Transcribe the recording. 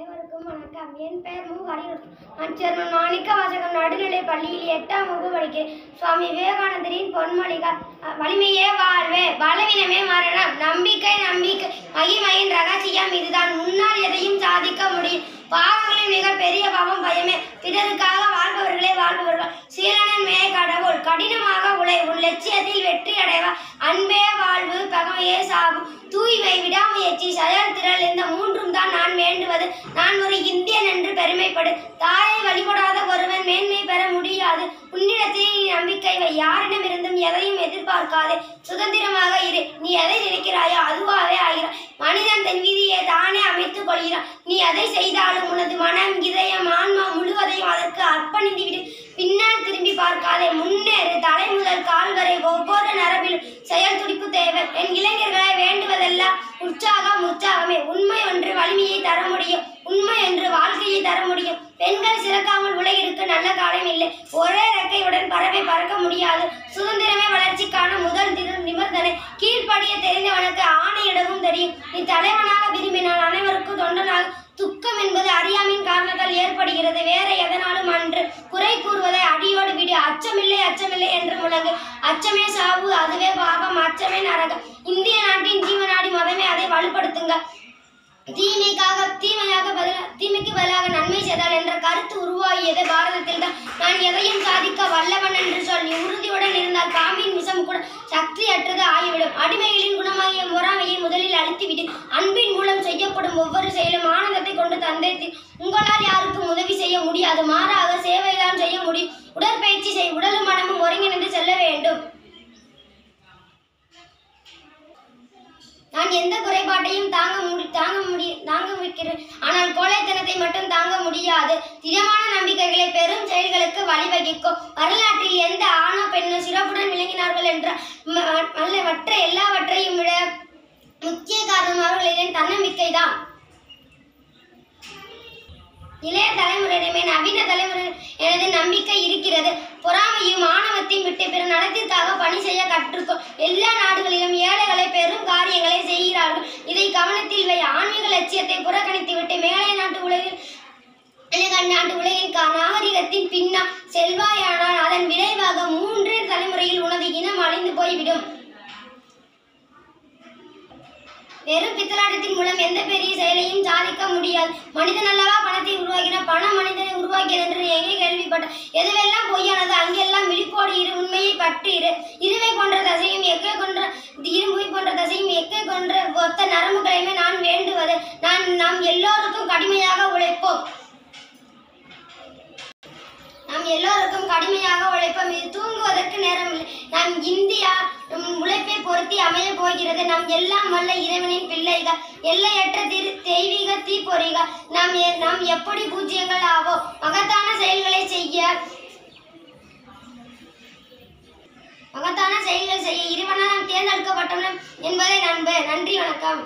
அனைவருக்கும் வணக்கம். என் பெயர் மு. ஹரிஹரன். மாணிக்க வாசகம் நடுநிலை பள்ளியில் எட்டாம் வகுப்பு படிக்கிறேன். சுவாமி விவேகானந்தரின் பொன்மொழிகள் வலிமையே வாழ்வே பலவீனமே மரணம் நம்பிக்கை நம்பிக்கை மகிமையின் ரகசியம் இதுதான். முன்னால் எதையும் சாதிக்க முடியும். பாவங்களின் மிக பெரிய பாவம் பயமே. பிறருக்காக வாழ்பவர்களே வாழ்பவர்கள். சீரனன் மே கடவுள் கடினமாக உழை. உன் லட்சியத்தில் வெற்றி அடைவா. அன்பே வாழ்வு பகவ ஆகும். தூய்மை விடாமுயற்சி செயல்திறல் இந்த மூன்றும் தான் நான் வேண்டுவது. நான் ஒரு இந்தியன் என்று பெருமைப்படு. தாயை வழிபடாத ஒருவன் மேன்மை பெற முடியாது. உன்னிடத்தில் நீ நம்பிக்கை வை. யாரிடமிருந்தும் எதையும் எதிர்பார்க்காதே. சுதந்திரமாக இரு. நீ எதை நினைக்கிறாயோ அதுவாகவே ஆகிறான் மனிதன் தன் விதியை தானே அமைத்துக் கொள்கிறான். நீ எதை செய்தாலும் உனது மனம் இதயம் ஆன்மா முழுவதையும் அதற்கு அர்ப்பணித்துவிடு. பின்னால் திரும்பி பார்க்காதே. முன்னேறு. தலை முதல் கால் வரை ஒவ்வொரு செயல் துடிப்பு தேவை என் இளைஞர்களை வேண்டுவதெல்லாம் உற்சாகம் உற்சாகமே. உண்மை ஒன்று வலிமையை தர முடியும். உண்மை என்று வாழ்க்கையை தர முடியும். பெண்கள் சிறக்காமல் உலகிற்கு நல்ல காலம் இல்லை. ஒரே ரெக்கையுடன் பறவை பறக்க முடியாது. சுதந்திரமே வளர்ச்சிக்கான முதல் திரு- நிபந்தனை. கீழ்ப்படிய தெரிந்தவனுக்கு ஆணையிடவும் தெரியும். நீ தலைவனாக விரும்பினால் அனைவருக்கும் தொண்டனாக. துக்கம் என்பது அறியாமையின் காரணத்தால் ஏற்படுகிறது. வேற அச்சமில்லை என்று முழங்கு. அச்சமே சாவு அதுவே பாவம் அச்சமே நரகம். இந்திய நாட்டின் ஜீவநாடி மதமே அதை வலுப்படுத்துங்க. தீமைக்காக தீமையாக பதிலாக தீமைக்கு பதிலாக நன்மை செய்தால் என்ற கருத்து உருவாகியது பாரதத்தில் தான் நான் எதையும் சாதிக்க வல்லவன் என்று சொல்லி உறுதியுடன் இருந்தால் பாம்பின் விஷம் கூட சக்தியற்றது ஆகிவிடும். அடிமைகளின் குணமாகிய முறாமையை முதலில் அழித்துவிடு. அன்பின் மூலம் செய்யப்படும் ஒவ்வொரு செயலும் ஆனந்தத்தை கொண்டு தந்தை உங்களால் யாருக்கும் உதவி செய்ய முடியாது. மாறாக சேவைதான் செய்ய முடியும் உடற்பயிற்சி செய் உடலும் செல்ல வேண்டும். நான் எந்த குறைபாட்டையும் தாங்க முடி தாங்க முடி தாங்க முடிக்கிறேன் ஆனால் கோழைத்தனத்தை மட்டும் தாங்க முடியாது. திடமான நம்பிக்கைகளை பெரும் செயல்களுக்கு வழிவகுக்கும் வரலாற்றில் எந்த ஆணோ பெண்ணோ சிறப்புடன் விளங்கினார்கள் என்ற ம- மற்ற எல்லாவற்றையும் விட முக்கிய காரணம் அவர்களின் தன்னம்பிக்கை தான் இளைய தலைமுறையிடமே நவீன தலைமுறை எனது நம்பிக்கை இருக்கிறது. பொறாமையும் ஆணவத்தையும் விட்டு பிற நலத்திற்காக பணி செய்ய கற்றுக்கோ எல்லா நாடுகளிலும் ஏழைகளை பெரும் காரியங்களை செய்கிறார்கள். இதை கவனத்தில் வை. ஆன்மீக லட்சியத்தை புறக்கணித்து விட்டு மேலை நாட்டு உலகில் நாட்டு உலகில் நாகரிகத்தின் பின்னா செல்வாயானால் அதன் விளைவாக மூன்று தலைமுறையில் உனது இனம் அழிந்து போய்விடும். வெறும் பித்தலாட்டத்தின் மூலம் எந்த பெரிய செயலையும் சாதிக்க முடியாது. மனிதன் அல்லவா பணத்தை உருவாக்கின பணம் மனிதனை உருவாக்கியது என்று எங்கே கேள்விப்பட்ட எதுவெல்லாம் பற்று இரு இருமை போன்ற தசையும் எக்கை கொன்ற இரும்புவை போன்ற தசையும் எக்கை கொன்ற ஒத்த நரம்புகளையுமே நான் வேண்டுவது. நான் நாம் எல்லோருக்கும் கடுமையாக உழைப்போம். நாம் எல்லோருக்கும் கடுமையாக உழைப்போம். இது தூங்குவதற்கு நேரம் இல்லை நாம் இந்தியா உழைப்பை பொருத்தி அமைய போகிறது. நாம் எல்லாம் வல்ல இறைவனின் பிள்ளைகள். எல்லையற்ற திரு தெய்வீக தீப்பொறிகள். நாம் எ- நாம் எப்படி பூஜ்யங்கள் ஆவோம்? மகத்தான செயல்களை செய்ய செய்ய இறைவனால் நாம் தேர்ந்தெடுக்கப்பட்டோம் என்பதை நண்பர் நன்றி வணக்கம்.